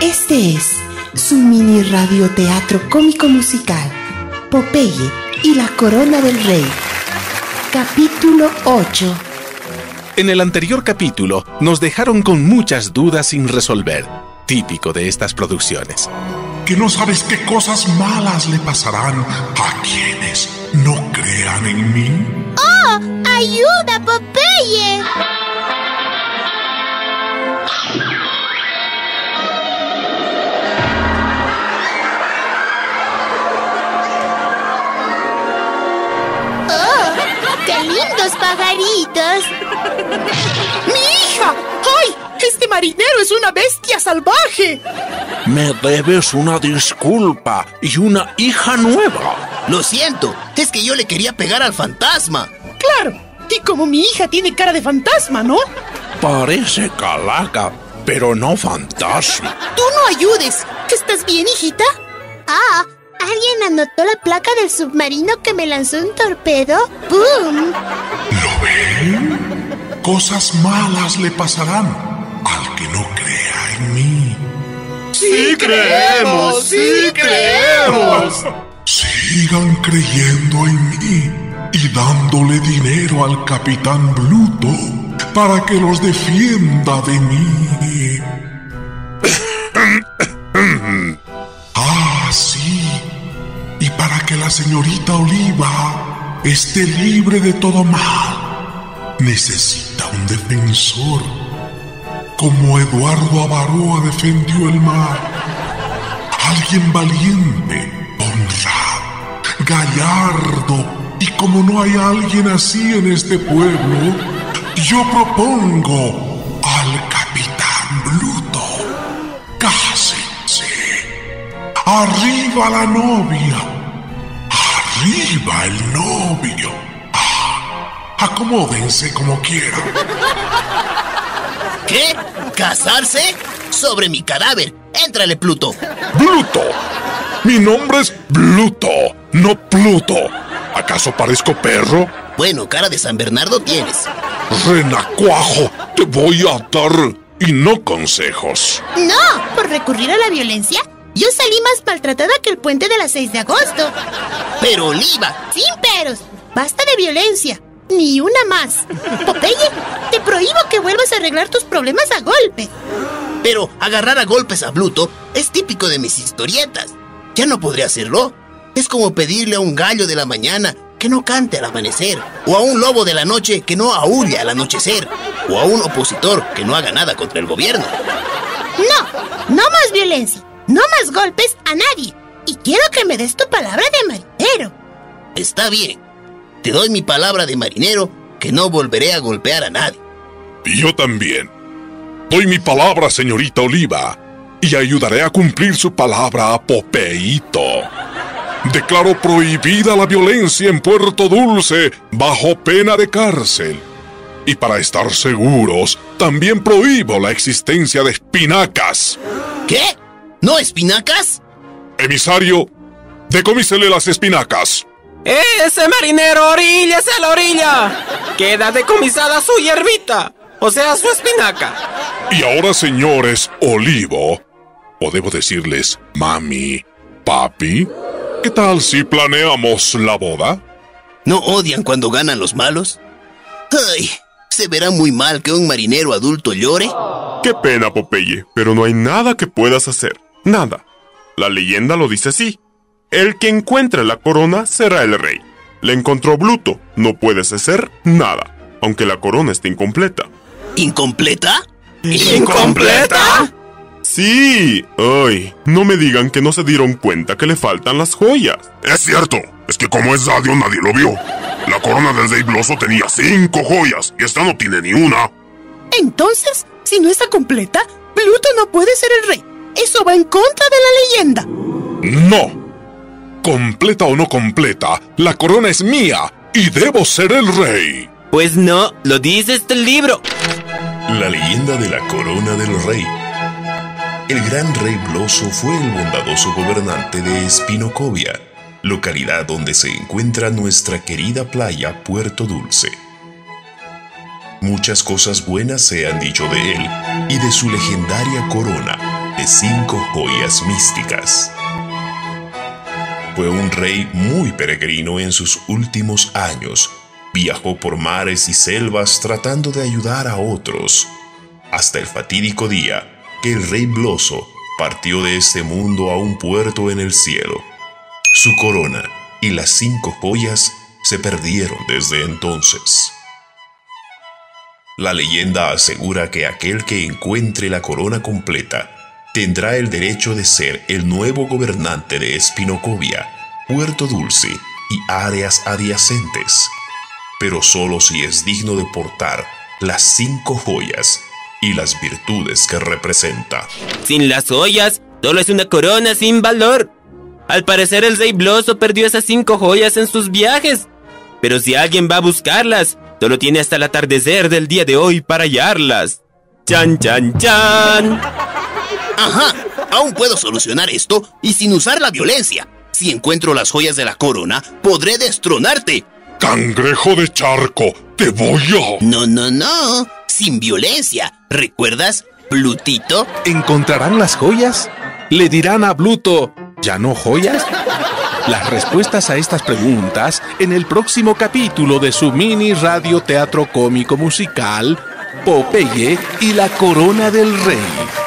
Este es su mini radioteatro cómico musical, Popeye y la Corona del Rey. Capítulo 8. En el anterior capítulo nos dejaron con muchas dudas sin resolver, típico de estas producciones. Que no sabes qué cosas malas le pasarán a quienes no crean en mí. ¡Oh! ¡Ayuda, Popeye! Lindos pajaritos! ¡Mi hija! ¡Ay! Este marinero es una bestia salvaje. Me debes una disculpa y una hija nueva. Lo siento, es que yo le quería pegar al fantasma. Claro, y como mi hija tiene cara de fantasma, ¿no? Parece calaca, pero no fantasma. ¡Tú no ayudes! ¿Estás bien, hijita? Ah, ¿alguien anotó la placa del submarino que me lanzó un torpedo? ¡Boom! ¿Lo ven? Cosas malas le pasarán al que no crea en mí. ¡Sí creemos! ¡Sí creemos! Sigan creyendo en mí y dándole dinero al capitán Bluto para que los defienda de mí. la señorita Oliva esté libre de todo mal, necesita un defensor. Como Eduardo Avaroa defendió el mar. Alguien valiente, honrado, gallardo. Y como no hay alguien así en este pueblo, yo propongo al capitán Bluto. Cásense. Arriba la novia. Arriba el novio. Ah, acomódense como quieran. ¿Qué? ¿Casarse? Sobre mi cadáver. Éntrale, Pluto. ¡Bluto! Mi nombre es Bluto, no Pluto. ¿Acaso parezco perro? Bueno, cara de San Bernardo tienes. Renacuajo, te voy a dar y no consejos. No, por recurrir a la violencia, yo salí más maltratada que el puente de las 6 de agosto. Pero Oliva, Sin peros, basta de violencia. Ni una más. Popeye, te prohíbo que vuelvas a arreglar tus problemas a golpe. pero agarrar a golpes a Bluto es típico de mis historietas. Ya no podré hacerlo. Es como pedirle a un gallo de la mañana que no cante al amanecer, o a un lobo de la noche que no aúlle al anochecer, o a un opositor que no haga nada contra el gobierno. No, no más violencia. No más golpes a nadie. Y quiero que me des tu palabra de marinero. Está bien. Te doy mi palabra de marinero que no volveré a golpear a nadie. Y yo también. Doy mi palabra, señorita Oliva, y ayudaré a cumplir su palabra a Popeito. Declaro prohibida la violencia en Puerto Dulce bajo pena de cárcel. Y para estar seguros, también prohíbo la existencia de espinacas. ¿Qué? ¿No espinacas? Emisario, decomísele las espinacas. ¡Ese marinero, oríllese a la orilla! Queda decomisada su hierbita, o sea, su espinaca. Y ahora, señores Olivo, o debo decirles mami, papi, ¿qué tal si planeamos la boda? ¿No odian cuando ganan los malos? Ay, se verá muy mal que un marinero adulto llore. Qué pena, Popeye, pero no hay nada que puedas hacer. Nada. La leyenda lo dice así. El que encuentre la corona será el rey. Le encontró Bluto. No puedes hacer nada, aunque la corona esté incompleta. ¿Incompleta? ¿Incompleta? Sí. Ay, no me digan que no se dieron cuenta que le faltan las joyas. Es cierto, es que como es radio nadie lo vio. La corona del rey Bloso tenía cinco joyas y esta no tiene ni una. Entonces, si no está completa, Pluto no puede ser el rey. Eso va en contra de la leyenda. No. Completa o no completa, la corona es mía y debo ser el rey. Pues no, lo dice este libro. La leyenda de la corona del rey. El gran rey Bloso fue el bondadoso gobernante de Espinocovia, localidad donde se encuentra nuestra querida playa Puerto Dulce. muchas cosas buenas se han dicho de él y de su legendaria corona de cinco joyas místicas. Fue un rey muy peregrino en sus últimos años. Viajó por mares y selvas tratando de ayudar a otros, hasta el fatídico día que el rey Bloso partió de este mundo a un puerto en el cielo. Su corona y las cinco joyas se perdieron desde entonces. La leyenda asegura que aquel que encuentre la corona completa tendrá el derecho de ser el nuevo gobernante de Espinocovia, Puerto Dulce y áreas adyacentes, pero solo si es digno de portar las cinco joyas y las virtudes que representa. Sin las joyas, solo es una corona sin valor. Al parecer el rey Bloso perdió esas cinco joyas en sus viajes pero si alguien va a buscarlas, solo tiene hasta el atardecer del día de hoy para hallarlas. ¡Chan, chan, chan! Ajá, aún puedo solucionar esto y sin usar la violencia. Si encuentro las joyas de la corona, podré destronarte. ¡Cangrejo de charco! ¡Te voy a... No, no, no. Sin violencia. ¿Recuerdas, Plutito? ¿Encontrarán las joyas? ¿Le dirán a Bluto, ya no joyas? Las respuestas a estas preguntas en el próximo capítulo de su mini radio teatro cómico musical Popeye y la Corona del Rey.